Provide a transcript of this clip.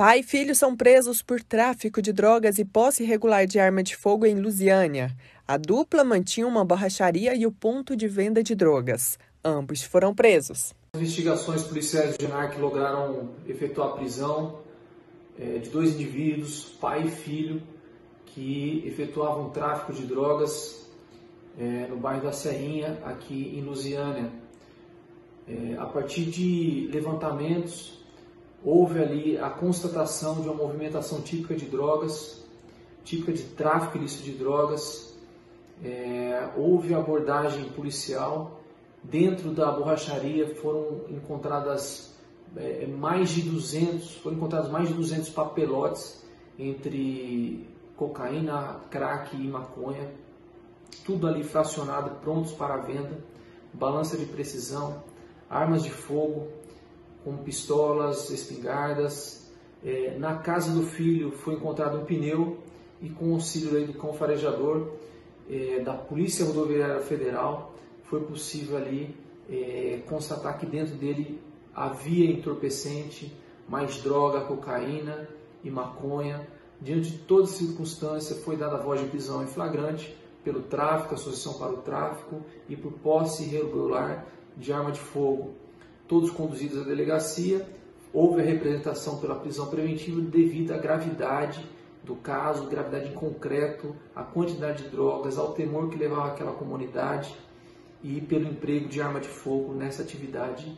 Pai e filho são presos por tráfico de drogas e posse irregular de arma de fogo em Lusiânia. A dupla mantinha uma borracharia e o ponto de venda de drogas. Ambos foram presos. Investigações policiais de Genarc lograram efetuar a prisão é, de dois indivíduos, pai e filho, que efetuavam tráfico de drogas é, no bairro da Serrinha, aqui em Lusiânia. É, a partir de levantamentos houve ali a constatação de uma movimentação típica de drogas, típica de tráfico ilícito de drogas, é, houve abordagem policial, dentro da borracharia foram encontradas é, mais de 200, foram encontrados mais de 200 papelotes entre cocaína, crack e maconha, tudo ali fracionado, prontos para venda, balança de precisão, armas de fogo, com pistolas, espingardas. É, na casa do filho foi encontrado um pneu e com auxílio aí do cão farejador é, da Polícia Rodoviária Federal foi possível ali é, constatar que dentro dele havia entorpecente, mais droga, cocaína e maconha. Diante de toda circunstância, foi dada a voz de prisão em flagrante pelo tráfico, associação para o tráfico e por posse irregular de arma de fogo todos conduzidos à delegacia. Houve a representação pela prisão preventiva devido à gravidade do caso, gravidade em concreto, a quantidade de drogas, ao temor que levava aquela comunidade e pelo emprego de arma de fogo nessa atividade